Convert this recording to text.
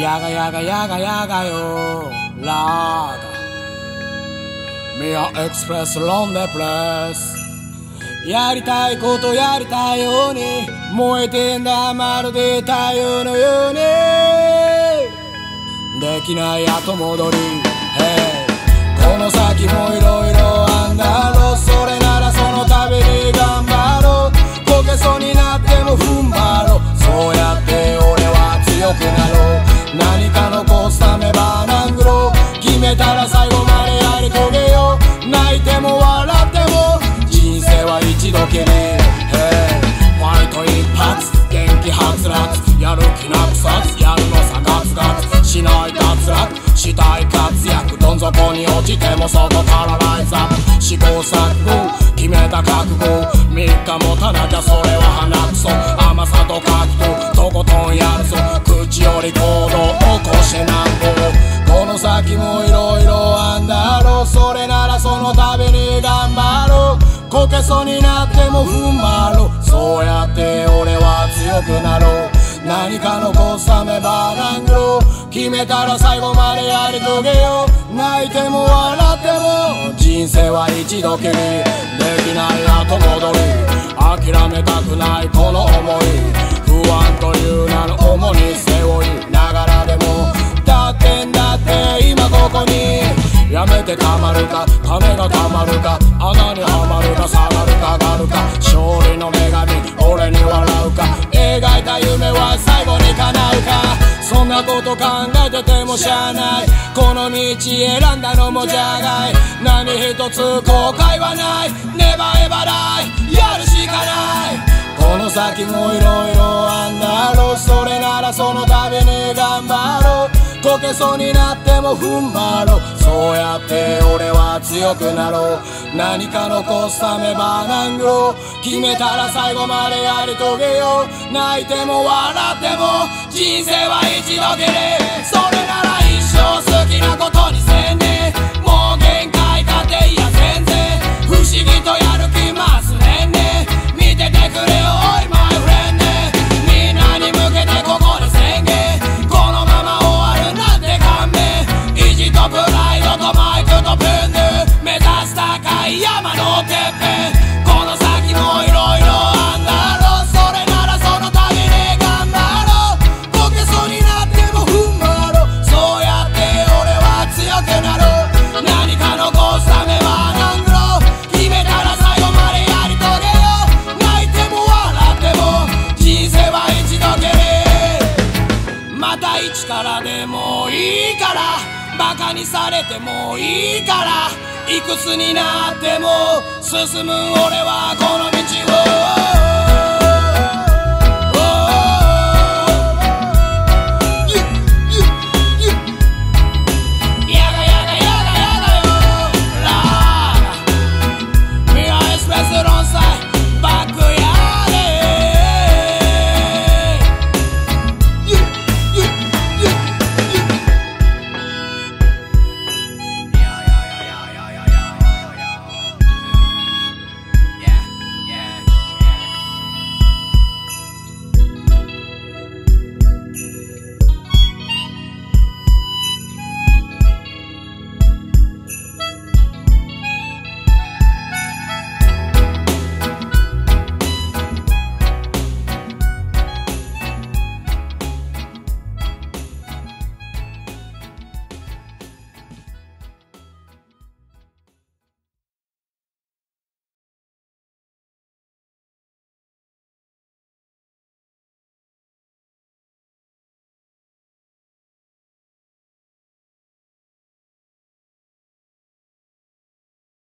やがやがやがやがよ。ラーガ。ミアエクスプレスロンデプレスやりたいことやりたいように。燃えてんだまるで太陽のように。できない後戻り。に落ちても外からライズアップ。試行錯誤決めた覚悟。3日持たなきゃそれは鼻くそ甘さと格闘とことんやるぞ。口より行動起こしなんぼ。この先もいろいろあんだろう。それならそのために頑張ろう。こけそうになっても踏ん張ろう。そうやって俺は強くなろう。何か残すためばラングロー。決めたら最後までやり遂げよ一度きりできない後戻り諦めたくないこの想い不安という名の重に背負いながらでもだってんだって今ここにやめてたまるか金がたまるか。穴にはまるか。下がるか上がるか。勝利の女神。俺に笑うか。描いた夢はなこと考えててもしゃあない。この道選んだのもじゃがい。何一つ後悔はない。ネバエバライやるしかない。この先もいろいろあんだろそれならそのために頑張ろう。こけそうになっても踏ん張ろう。そうやって俺は強くなろう。何か残すためばなんぐろう決めたら最後までやり遂げよう。泣いても笑っても人生は一度きり。それならとマイクとペンで目指す高い山のてっぺん。この先もいろいろあんだろう。それならそのために頑張ろう。こけそうになっても踏ん張ろう。そうやって俺は強くなろう。何か残すためはなんぐろう。決めたら最後までやり遂げよう。泣いても笑っても人生は一度きりまた一からでもいいから。バカにされてもいいから。いくつになっても進む俺はこ